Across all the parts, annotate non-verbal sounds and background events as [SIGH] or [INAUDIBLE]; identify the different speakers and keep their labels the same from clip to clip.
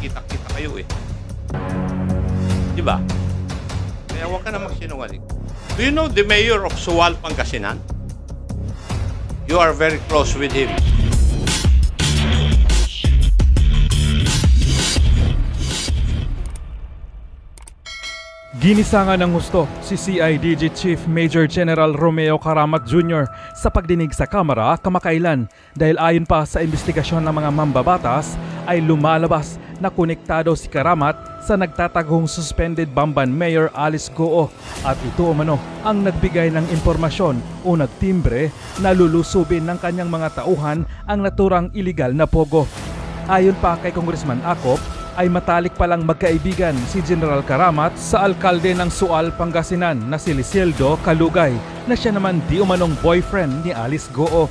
Speaker 1: nagkikita-kita kayo eh. Di ba? Kaya huwag ka na magsinungaling. Do you know the mayor of Suwal, Pangasinan? You are very close with him.
Speaker 2: Ginisangan ng husto si CIDG Chief Major General Romeo Karamat Jr. sa pagdinig sa Kamara kamakailan dahil ayon pa sa investigasyon ng mga mambabatas ay lumalabas na konektado si Karamat sa nagtatagong suspended Bamban Mayor Alice Goo at ito umano ang nagbigay ng impormasyon o nagtimbre na lulusubin ng kanyang mga tauhan ang naturang iligal na pogo. Ayon pa kay Congressman Acop, ay matalik palang magkaibigan si General Karamat sa alkalde ng Sual, Pangasinan na si Liseldo Kalugay na siya naman di umanong boyfriend ni Alice Goo.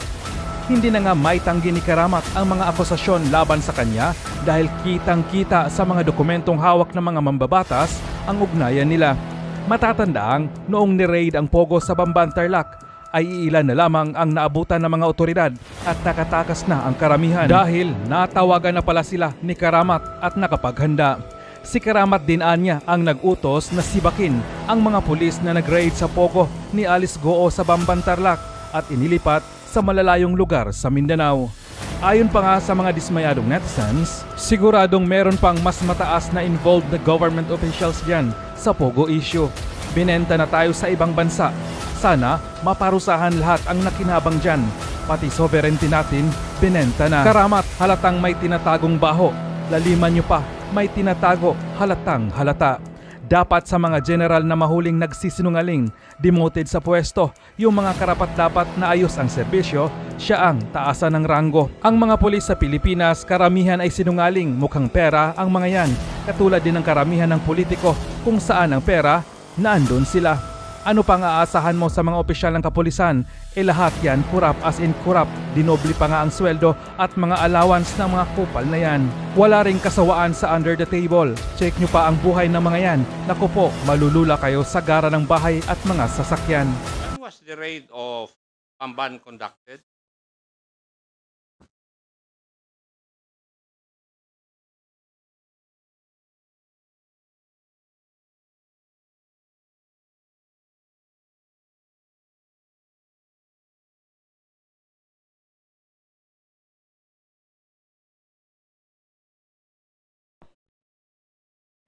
Speaker 2: Hindi na nga may tanggi ni Karamat ang mga akusasyon laban sa kanya dahil kitang-kita sa mga dokumentong hawak ng mga mambabatas ang ugnayan nila. Matatandaang noong ni-raid ang Pogo sa Bamban Tarlac ay iilan na lamang ang naabutan ng mga otoridad at nakatakas na ang karamihan dahil natawagan na pala sila ni Karamat at nakapaghanda. Si Karamat din anya ang nag-utos na sibakin ang mga pulis na nag-raid sa Pogo ni Alice Goo sa Bamban Tarlac at inilipat sa malalayong lugar sa Mindanao. Ayon pa nga sa mga dismayadong netizens, siguradong meron pang mas mataas na involved na government officials dyan sa Pogo issue. Binenta na tayo sa ibang bansa sana maparusahan lahat ang nakinabang dyan. Pati sovereignty natin, binenta na. Karamat, halatang may tinatagong baho. Laliman nyo pa, may tinatago, halatang halata. Dapat sa mga general na mahuling nagsisinungaling, demoted sa pwesto, yung mga karapat dapat na ayos ang serbisyo, siya ang taasan ng ranggo. Ang mga pulis sa Pilipinas, karamihan ay sinungaling, mukhang pera ang mga yan. Katulad din ng karamihan ng politiko, kung saan ang pera, naandun sila. Ano pang aasahan mo sa mga opisyal ng kapulisan? E lahat yan kurap as in kurap. Dinobli pa nga ang sweldo at mga allowance ng mga kupal na yan. Wala ring kasawaan sa under the table. Check nyo pa ang buhay ng mga yan. Naku po, malulula kayo sa gara ng bahay at mga sasakyan.
Speaker 1: When was the raid of Pamban conducted?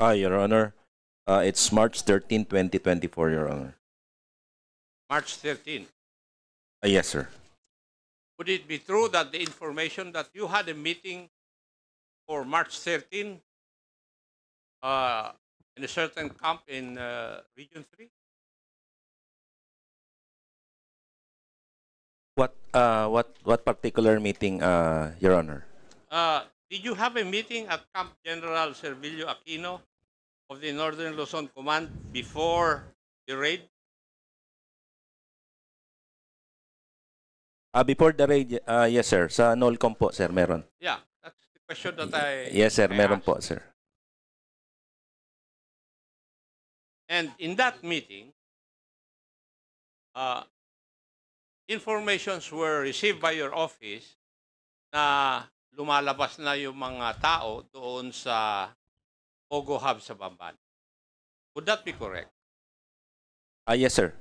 Speaker 3: Ah, Your Honor, uh, it's March 13, 2024, Your Honor.
Speaker 1: March 13.
Speaker 3: Ah, yes, sir.
Speaker 1: Would it be true that the information that you had a meeting for March 13 uh, in a certain camp in uh, Region 3?
Speaker 3: What, uh, what, what particular meeting, uh, Your Honor?
Speaker 1: Uh, did you have a meeting at Camp General Servilio Aquino of the Northern Luzon Command before the raid?
Speaker 3: Ah, before the raid, uh, yes, sir. Sa Nolcom po, sir, meron.
Speaker 1: Yeah, that's the question that I.
Speaker 3: Yes, sir,
Speaker 1: I
Speaker 3: meron
Speaker 1: asked.
Speaker 3: po, sir.
Speaker 1: And in that meeting, uh, informations were received by your office na lumalabas na yung mga tao doon sa Pogo Hub sa Bamban. Would that be correct?
Speaker 3: Ah, yes, sir.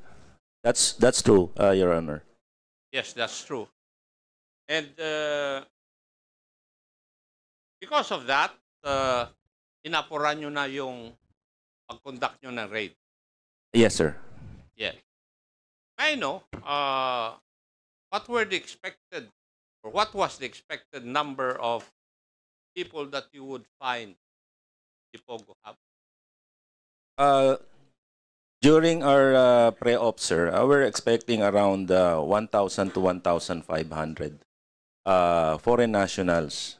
Speaker 3: That's, that's true, uh, Your Honor.
Speaker 1: Yes, that's true. And uh, because of that, uh, inapuran nyo na yung pag-conduct nyo ng raid.
Speaker 3: Yes, sir.
Speaker 1: Yes. I know, uh, what were the expected, or what was the expected number of people that you would find the Pogo Hub?
Speaker 3: Uh, during our uh, pre-op, sir, uh, we're expecting around uh, 1,000 to 1,500 uh, foreign nationals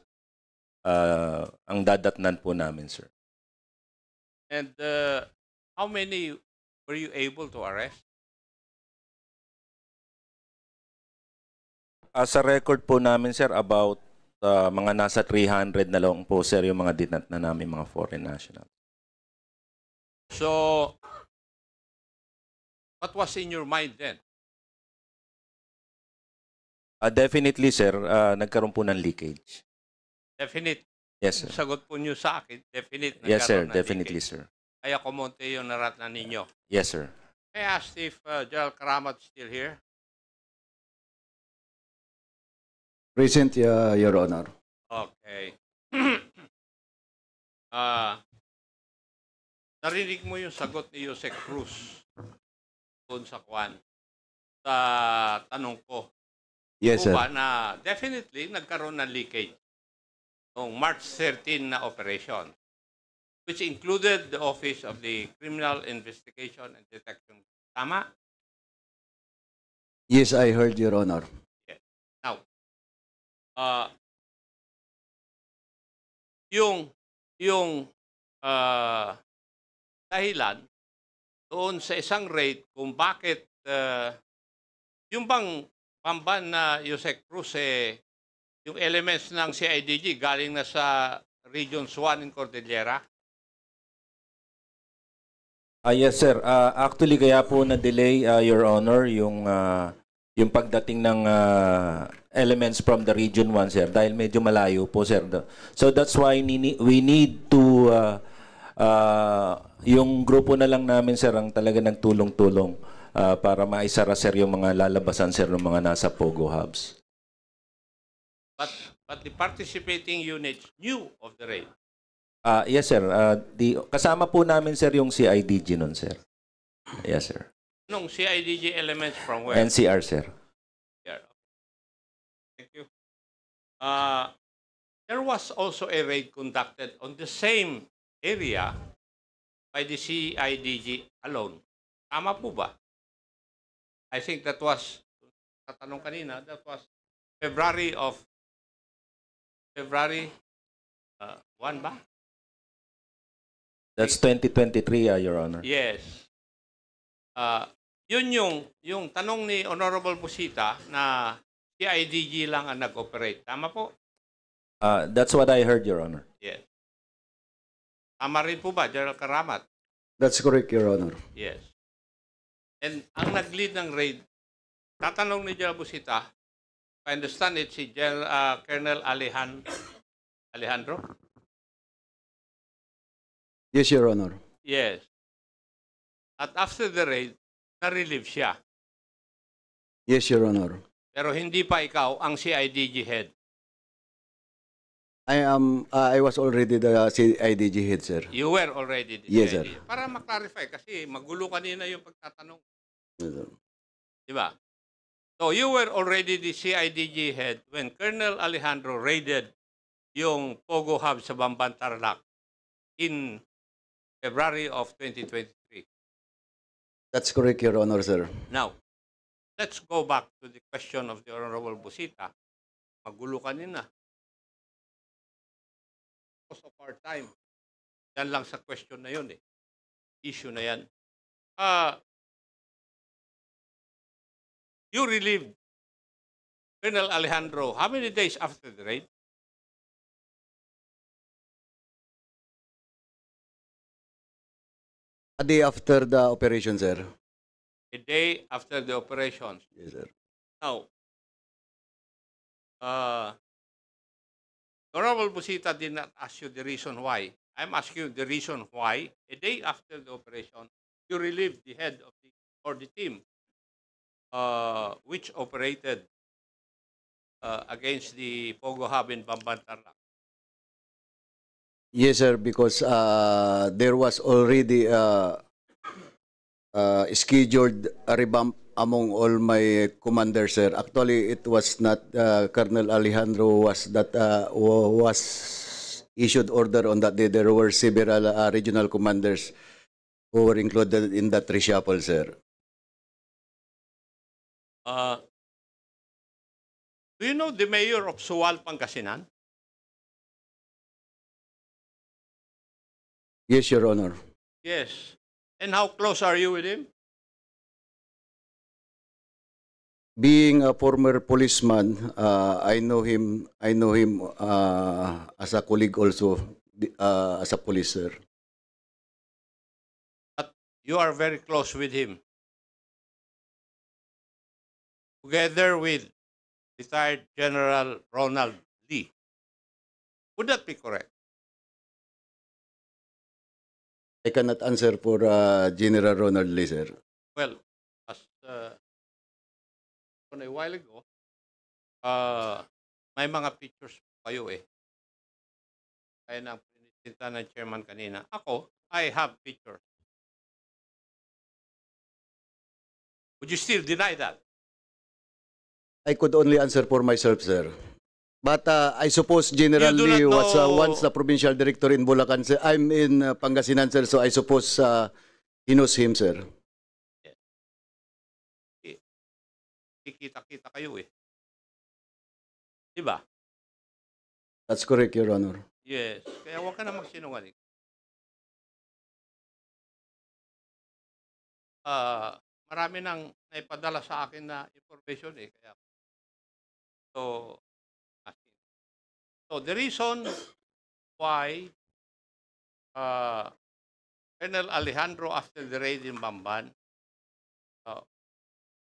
Speaker 3: uh, ang dadatnan po namin, sir.
Speaker 1: And uh, how many were you able to arrest?
Speaker 3: Uh, sa record po namin, sir, about uh, mga nasa 300 na lang po, sir, yung mga dinat na namin mga foreign national.
Speaker 1: So, what was in your mind then?
Speaker 3: Uh, definitely, sir, uh, nagkaroon po ng leakage.
Speaker 1: Definite.
Speaker 3: Yes, sir.
Speaker 1: Sagot po niyo sa akin, definite.
Speaker 3: Yes, sir. Definitely,
Speaker 1: leakage.
Speaker 3: sir.
Speaker 1: Kaya kumonte yung naratnan ninyo.
Speaker 3: Yes, sir.
Speaker 1: May I ask if uh, Gerald Karamat still here?
Speaker 4: Present, uh, Your Honor.
Speaker 1: Okay. [CLEARS THROAT] Ah, narinig mo yung sagot ni Jose Cruz doon sa Kwan sa tanong ko.
Speaker 4: Yes, sir.
Speaker 1: ba na definitely nagkaroon ng leakage noong March 13 na operation which included the Office of the Criminal Investigation and Detection. Tama?
Speaker 4: Yes, I heard, Your Honor.
Speaker 1: Uh, yung yung uh, dahilan doon sa isang rate kung bakit uh, yung bang pamban na Yusek Cruz eh, yung elements ng CIDG galing na sa Region 1 in Cordillera.
Speaker 3: Ah, yes, sir. Ah, actually, kaya po na-delay, ah, Your Honor, yung, ah, yung pagdating ng ah, elements from the Region 1, sir, dahil medyo malayo po, sir. So that's why we need to, ah, ah, yung grupo na lang namin, sir, ang talaga nagtulong-tulong ah, para maisara, sir, yung mga lalabasan, sir, ng mga nasa Pogo Hubs.
Speaker 1: But, but the participating units knew of the raid.
Speaker 3: Ah, yes, sir. Ah, di, kasama po namin, sir, yung CIDG nun, sir. Yes, sir.
Speaker 1: Nung CIDG elements from where?
Speaker 3: NCR, sir.
Speaker 1: Yeah. Thank you. Uh, there was also a raid conducted on the same area by the CIDG alone. Tama po ba? I think that was, tatanong kanina, that was February of, February uh, 1 ba?
Speaker 3: That's 2023, ah, Your Honor.
Speaker 1: Yes. Uh, yun yung, yung tanong ni Honorable Busita na CIDG lang ang nag-operate. Tama po?
Speaker 3: Ah, that's what I heard, Your Honor.
Speaker 1: Yes. Tama rin po ba, General Karamat?
Speaker 4: That's correct, Your Honor.
Speaker 1: Yes. And ang nag-lead ng raid, tatanong ni General Busita, I understand it, si General, uh, Colonel Alejan, Alejandro?
Speaker 4: Yes, Your Honor.
Speaker 1: Yes. At after the raid, na-relieve siya.
Speaker 4: Yes, Your Honor.
Speaker 1: Pero hindi pa ikaw ang CIDG head.
Speaker 4: I am, uh, I was already the CIDG head, sir.
Speaker 1: You were already the
Speaker 4: Yes,
Speaker 1: CIDG. Para maklarify, kasi magulo kanina yung pagtatanong.
Speaker 4: Yes, sir.
Speaker 1: Di ba? So you were already the CIDG head when Colonel Alejandro raided yung Pogo Hub sa Bamban Tarlac in February of 2023.
Speaker 4: That's correct, Your Honor, sir.
Speaker 1: Now, let's go back to the question of the Honorable Busita. Magulo kanina. Most of our time, yan lang sa question na yun eh. Issue na yan. Ah, you relieved Colonel Alejandro how many days after the raid?
Speaker 4: A day after the operation, sir.
Speaker 1: A day after the operations.
Speaker 4: Yes, sir.
Speaker 1: Now, uh, Honorable Busita did not ask you the reason why. I'm asking you the reason why, a day after the operation, you relieved the head of the, or the team, uh, which operated uh, against the Pogo Hub in Bambantarlac.
Speaker 4: Yes, sir, because uh, there was already uh, uh, scheduled a revamp among all my commanders, sir. Actually, it was not uh, Colonel Alejandro was that uh, wa- was issued order on that day. There were several uh, regional commanders who were included in that reshuffle, sir.
Speaker 1: Uh, do you know the mayor of Suwal, Pangasinan?
Speaker 4: Yes, Your Honor.
Speaker 1: Yes. And how close are you with him?
Speaker 4: Being a former policeman, uh, I know him. I know him uh, as a colleague also, uh, as a police, sir.
Speaker 1: you are very close with him. Together with retired General Ronald Lee. Would that be correct?
Speaker 4: I cannot answer for uh, General Ronald Lee, sir.
Speaker 1: Well, as uh, a while ago, uh, may mga pictures kayo eh. Kaya na pinisinta ng chairman kanina. Ako, I have pictures. Would you still deny that?
Speaker 4: I could only answer for myself, sir. But uh, I suppose General
Speaker 1: You
Speaker 4: Lee was uh, once the provincial director in Bulacan, sir. I'm in uh, Pangasinan, sir, so I suppose uh, he knows him, sir.
Speaker 1: Kikita-kita kayo eh. Diba?
Speaker 4: That's correct, Your Honor.
Speaker 1: Yes. Kaya huwag ka na magsinungaling. Ah, marami nang naipadala sa akin na information eh. Kaya, so. So the reason why uh, Colonel Alejandro after the raid in Bamban uh,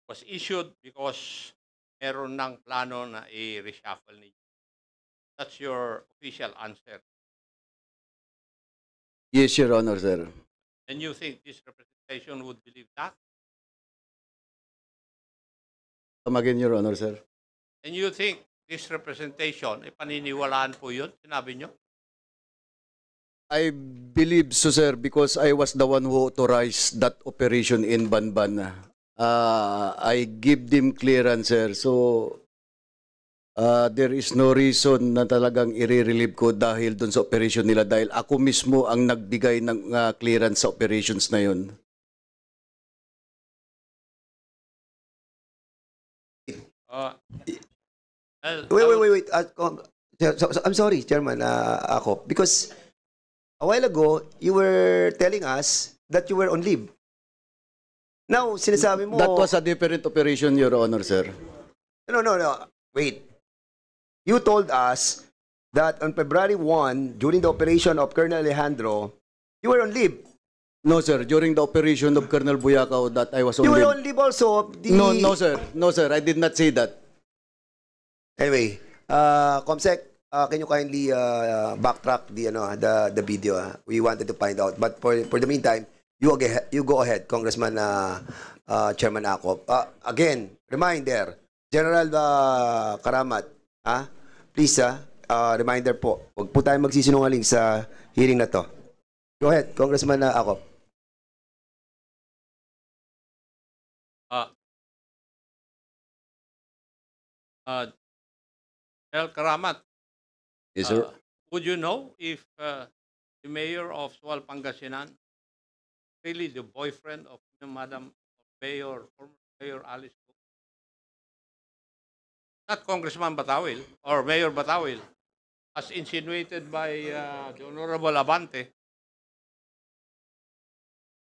Speaker 1: was issued because meron ng plano na i-reshuffle ninyo. That's your official answer.
Speaker 4: Yes, Your Honor, sir.
Speaker 1: And you think this representation would believe that?
Speaker 4: Come again, Your Honor, sir.
Speaker 1: And you think this representation, eh, paniniwalaan po yun? Sinabi nyo?
Speaker 4: I believe so, sir, because I was the one who authorized that operation in Banban. Uh, I give them clearance, sir. So, uh, there is no reason na talagang i-relieve ko dahil dun sa operation nila dahil ako mismo ang nagbigay ng uh, clearance sa operations na yun.
Speaker 1: Uh,
Speaker 5: Wait, wait, wait, wait. Uh, com- so- so- I'm sorry, Chairman, uh, ako. Because a while ago, you were telling us that you were on leave. Now, sinasabi mo...
Speaker 4: That was a different operation, Your Honor, sir.
Speaker 5: No, no, no. Wait. You told us that on February 1, during the operation of Colonel Alejandro, you were on leave.
Speaker 4: No, sir. During the operation of Colonel Buyakaw that I was on
Speaker 5: You were
Speaker 4: leave.
Speaker 5: on leave also. The...
Speaker 4: No, no, sir. No, sir. I did not say that.
Speaker 5: Anyway, uh, Comsec, uh, can you kindly uh, backtrack the ano the the video? ah? We wanted to find out, but for for the meantime, you ahead, you go ahead, Congressman uh, uh, Chairman Akop. Uh, again, reminder, General uh, Karamat, ah, please ah, uh, reminder po, huwag po tayo magsisinungaling sa hearing na to. Go ahead, Congressman uh, Akop.
Speaker 1: uh, uh, El Karamat,
Speaker 4: Yes, sir.
Speaker 1: uh, would you know if uh, the mayor of Sual Pangasinan really the boyfriend of Madam Mayor, former Mayor Alice Go? Not Congressman Batawil or Mayor Batawil, as insinuated by uh, the Honorable Abante.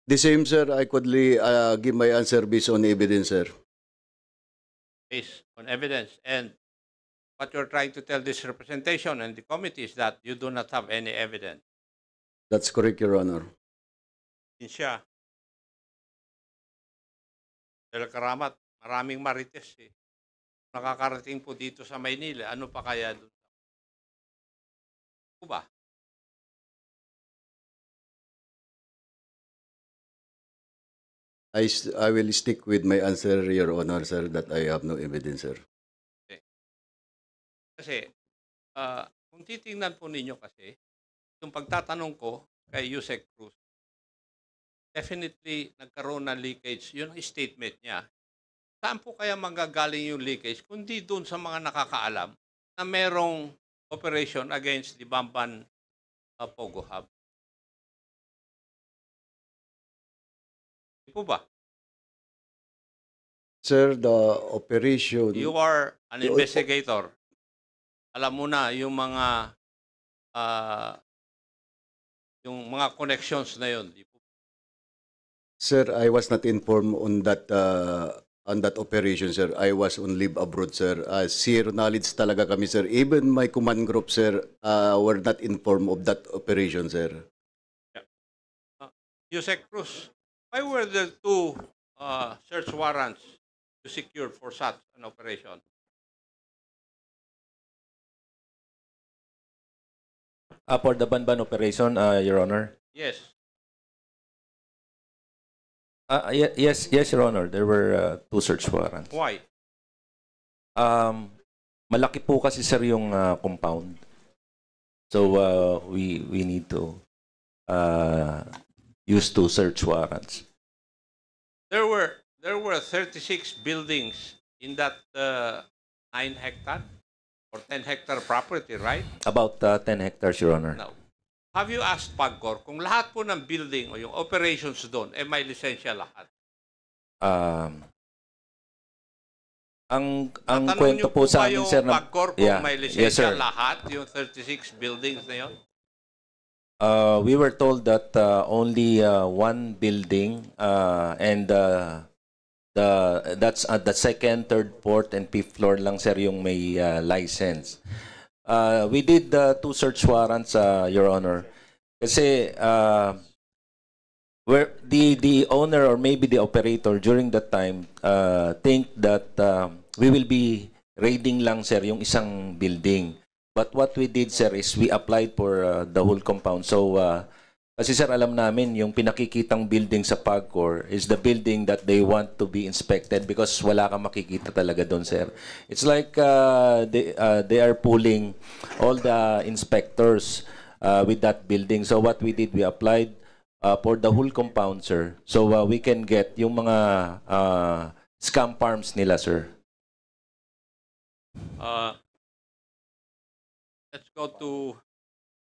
Speaker 4: The same, sir. I could uh, give my answer based on evidence, sir.
Speaker 1: based on evidence. And what you're trying to tell this representation and the committee is that you do not have any evidence.
Speaker 4: That's correct, Your Honor.
Speaker 1: Yun siya. Del Karamat, maraming marites eh. Nakakarating po dito sa Maynila. Ano pa kaya doon? Po ba?
Speaker 4: I, I will stick with my answer, Your Honor, sir, that I have no evidence, sir.
Speaker 1: Kasi, ah, kung titingnan po ninyo kasi, yung pagtatanong ko kay Yusek Cruz, definitely nagkaroon ng leakage. Yun ang statement niya. Saan po kaya manggagaling yung leakage? Kundi doon sa mga nakakaalam na merong operation against the Bamban uh, Pogo Hub. Di po ba?
Speaker 4: Sir, the operation...
Speaker 1: You are an investigator. Alam mo na yung mga ah, yung mga connections na yun.
Speaker 4: Sir, I was not informed on that uh, on that operation, sir. I was on leave abroad, sir. Uh, zero knowledge talaga kami, sir. Even my command group, sir, uh, were not informed of that operation, sir.
Speaker 1: Yusek Cruz, why were there two uh, search warrants you secured for such an operation?
Speaker 3: Uh, for the Banban operation, uh, Your Honor.
Speaker 1: Yes.
Speaker 3: Uh, ye- yes, yes, Your Honor. There were uh, two search warrants.
Speaker 1: Why?
Speaker 3: Um, malaki po kasi sir yung uh, compound. So uh, we we need to uh, use two search warrants.
Speaker 1: There were there were 36 buildings in that uh, 9 hectare or 10 hectare property, right?
Speaker 3: About uh, 10 hectares, Your Honor.
Speaker 1: Now, have you asked Pagcor kung lahat po ng building o yung operations doon eh may lisensya lahat?
Speaker 3: Um, ang ang kwento po sa amin sir na
Speaker 1: Pagcor kung
Speaker 3: Yeah.
Speaker 1: may
Speaker 3: Yes,
Speaker 1: lisensya
Speaker 3: sir.
Speaker 1: lahat, yung 36 buildings na yun?
Speaker 3: uh, we were told that uh, only uh, one building uh, and uh, the that's at the second, third, fourth and fifth floor lang sir yung may uh, license. Uh, we did uh, two search warrants, uh, Your Honor. Kasi uh, where the the owner or maybe the operator during that time uh, think that uh, we will be raiding lang sir yung isang building. But what we did sir is we applied for uh, the whole compound. So uh, kasi sir alam namin yung pinakikitang building sa Pagcor is the building that they want to be inspected because wala kang makikita talaga doon sir. It's like uh, they uh, they are pulling all the inspectors uh, with that building. So what we did we applied uh, for the whole compound, sir. So uh, we can get yung mga uh, scam farms nila, sir.
Speaker 1: Uh, let's go to,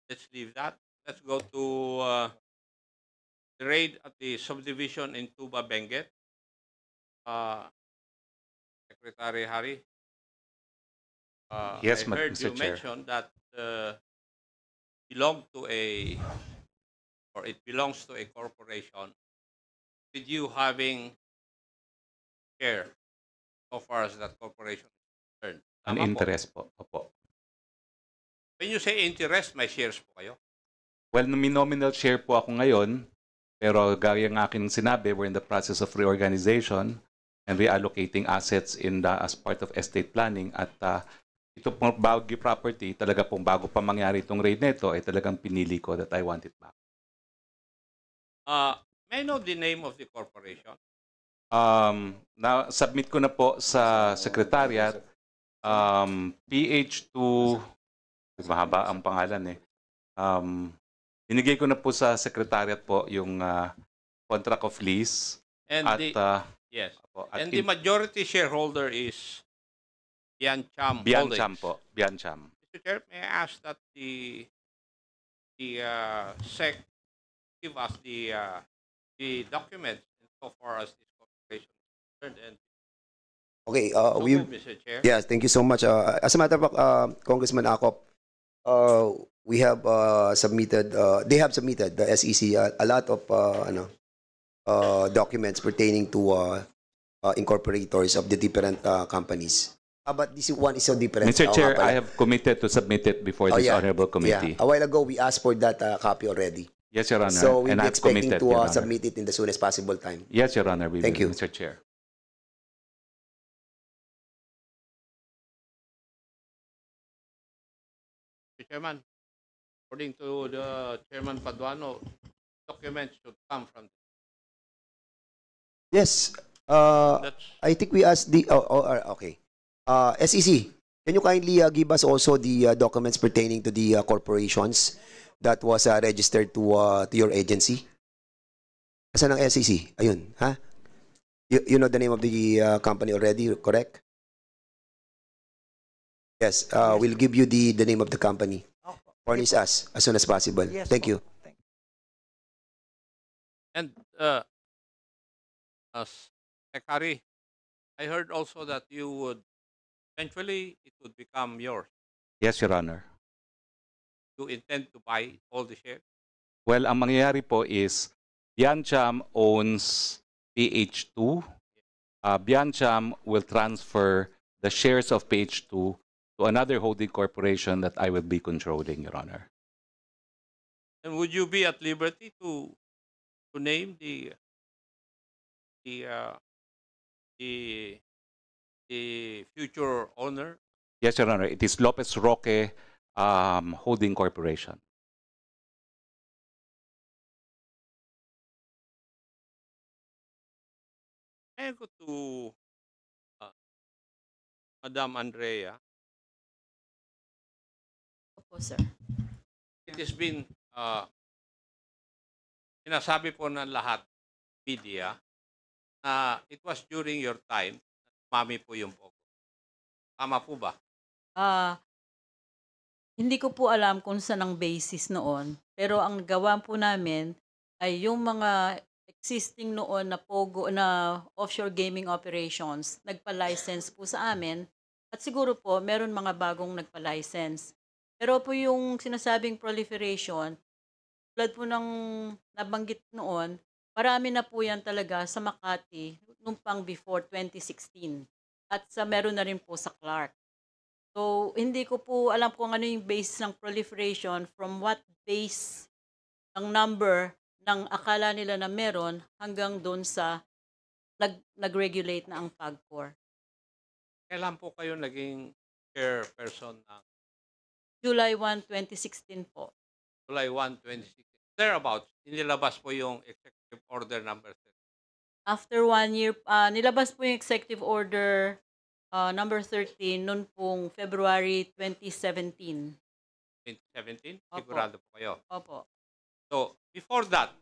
Speaker 1: let's leave that. Let's go to uh, the raid at the subdivision in Tuba Benguet. Uh, Secretary Hari. Uh,
Speaker 6: Yes,
Speaker 1: I
Speaker 6: Ma-
Speaker 1: heard
Speaker 6: Mr.
Speaker 1: you
Speaker 6: Chair.
Speaker 1: mention that uh, belonged to a, or it belongs to a corporation with you having share so far as that corporation is concerned.
Speaker 6: An
Speaker 1: po?
Speaker 6: interest po. Opo.
Speaker 1: When you say interest, may shares po kayo.
Speaker 6: Well, may nominal share po ako ngayon, pero gaya ng aking sinabi, we're in the process of reorganization and reallocating assets in the, as part of estate planning at uh, ito pong Baguio property, talaga pong bago pa mangyari itong raid nito, ay talagang pinili ko that I want it back.
Speaker 1: Uh, may I know the name of the corporation?
Speaker 6: Um, na submit ko na po sa secretariat um, PH2 mahaba ang pangalan eh. Um, binigay ko na po sa secretariat po yung uh, contract of lease
Speaker 1: And
Speaker 6: at,
Speaker 1: the,
Speaker 6: uh,
Speaker 1: yes.
Speaker 6: po, at
Speaker 1: And the majority shareholder is Biancham
Speaker 6: Biancham
Speaker 1: Holdings.
Speaker 6: po, Biancham.
Speaker 1: Mr. Chair, may I ask that the the uh, SEC give us the uh, the documents so far as this corporation is concerned and
Speaker 5: Okay, uh,
Speaker 1: so
Speaker 5: we
Speaker 1: Mr. Chair.
Speaker 5: Yes, thank you so much. Uh, as a matter of fact, uh, Congressman Akop, uh, we have uh, submitted, uh, they have submitted the SEC uh, a lot of uh, ano, uh, documents pertaining to uh, uh, incorporators of the different uh, companies. Uh, but this one is so different.
Speaker 6: Mr. Chair,
Speaker 5: nga.
Speaker 6: I have committed to submit it before
Speaker 5: Oh,
Speaker 6: this
Speaker 5: yeah.
Speaker 6: honorable committee.
Speaker 5: Yeah, a while ago, we asked for that uh, copy already.
Speaker 6: Yes, Your Honor.
Speaker 5: So we'll
Speaker 6: and
Speaker 5: be
Speaker 6: I've
Speaker 5: expecting
Speaker 6: committed,
Speaker 5: to uh, submit it in the soonest possible time.
Speaker 6: Yes, Your Honor. We
Speaker 5: Thank
Speaker 6: will,
Speaker 5: you.
Speaker 6: Mr. Chair.
Speaker 1: Mr. Chairman, according to the Chairman Paduano, documents should come from
Speaker 5: Yes, uh, I think we asked the, oh, oh, uh, okay. Uh, SEC, can you kindly uh, give us also the uh, documents pertaining to the uh, corporations that was uh, registered to uh, to your agency? Asan ang SEC? Ayun, ha? You, you know the name of the uh, company already, correct? Yes, uh, we'll give you the, the name of the company. Furnish us as soon as possible. Thank you.
Speaker 1: And uh, as Secretary, I heard also that you would eventually it would become yours.
Speaker 6: Yes, Your Honor.
Speaker 1: You intend to buy all the shares.
Speaker 6: Well, ang mangyayari po is Biancham owns PH2. Uh, Biancham will transfer the shares of PH2 to another holding corporation that I will be controlling, Your Honor.
Speaker 1: And would you be at liberty to to name the the uh, the the future owner?
Speaker 6: Yes, Your Honor. It is Lopez Roque um, Holding Corporation.
Speaker 1: I go to uh, Andrea.
Speaker 7: Opo, sir.
Speaker 1: It has been uh, sinasabi po ng lahat media na it was during your time mami po yung pogo. Tama po ba?
Speaker 7: Ah, hindi ko po alam kung saan ang basis noon. Pero ang gawa po namin ay yung mga existing noon na pogo na offshore gaming operations nagpa-license po sa amin at siguro po meron mga bagong nagpa-license. Pero po yung sinasabing proliferation, tulad po ng nabanggit noon, marami na po yan talaga sa Makati nung pang before 2016 at sa meron na rin po sa Clark. So, hindi ko po alam kung ano yung base ng proliferation, from what base ng number ng akala nila na meron hanggang doon sa nag, nag-regulate na ang PAGCOR.
Speaker 1: Kailan po kayo naging chairperson ng
Speaker 7: July 1, 2016 po.
Speaker 1: July 1, 2016? Thereabouts, inilabas po yung executive order number 30.
Speaker 7: After one year, ah, nilabas po yung executive order ah, number 13 noon pong February 2017.
Speaker 1: 2017?
Speaker 7: Opo.
Speaker 1: Sigurado po kayo.
Speaker 7: Opo.
Speaker 1: So, before that,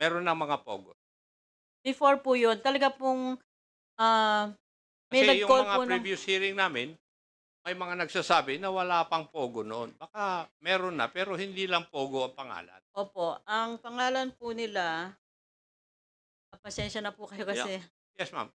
Speaker 1: meron na mga pogo.
Speaker 7: Before po yun, talaga pong ah, may
Speaker 1: Kasi yung
Speaker 7: nag-call
Speaker 1: mga
Speaker 7: po ng...
Speaker 1: previous hearing namin, may mga nagsasabi na wala pang pogo noon. Baka meron na, pero hindi lang pogo ang pangalan.
Speaker 7: Opo, ang pangalan po nila, ah, pasensya na po kayo kasi,
Speaker 1: Yes, ma'am.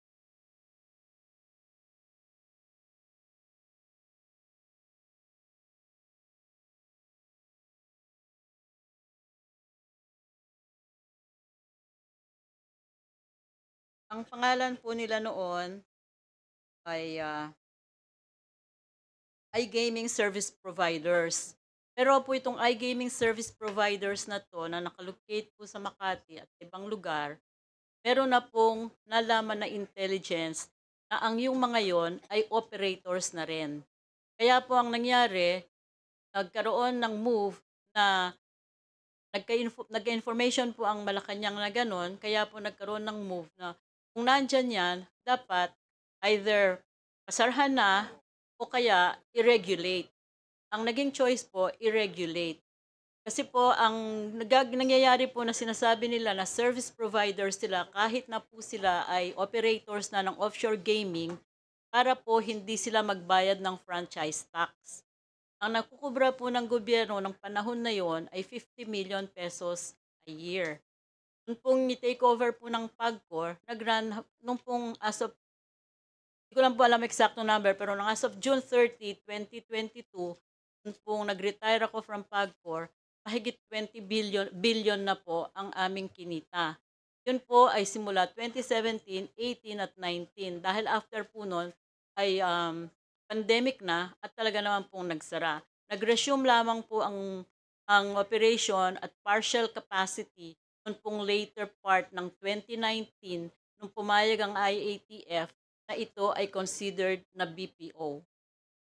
Speaker 7: ang pangalan po nila noon ay ah, iGaming Service Providers. Pero po itong iGaming Service Providers na to na nakalocate po sa Makati at ibang lugar, meron na pong nalaman na intelligence na ang yung mga yon ay operators na rin. Kaya po ang nangyari, nagkaroon ng move na nagka-info, nagka-information po ang Malacanang na ganon, kaya po nagkaroon ng move na kung nandyan yan, dapat either pasarhan na o kaya i-regulate. Ang naging choice po, i-regulate. Kasi po, ang nagag- nangyayari po na sinasabi nila na service providers sila, kahit na po sila ay operators na ng offshore gaming, para po hindi sila magbayad ng franchise tax. Ang nakukubra po ng gobyerno ng panahon na yon ay 50 million pesos a year. Nung pong ni-take over po ng PAGCOR, nag-run, nung pong as of, hindi ko lang po alam exacto number, pero nung as of June 30, 2022, nung pong nag-retire ako from PAGCOR, mahigit 20 billion, billion na po ang aming kinita. Yun po ay simula 2017, 18 at 19. Dahil after po nun ay um, pandemic na at talaga naman pong nagsara. Nag-resume lamang po ang ang operation at partial capacity noon pong later part ng 2019 nung pumayag ang IATF na ito ay considered na BPO.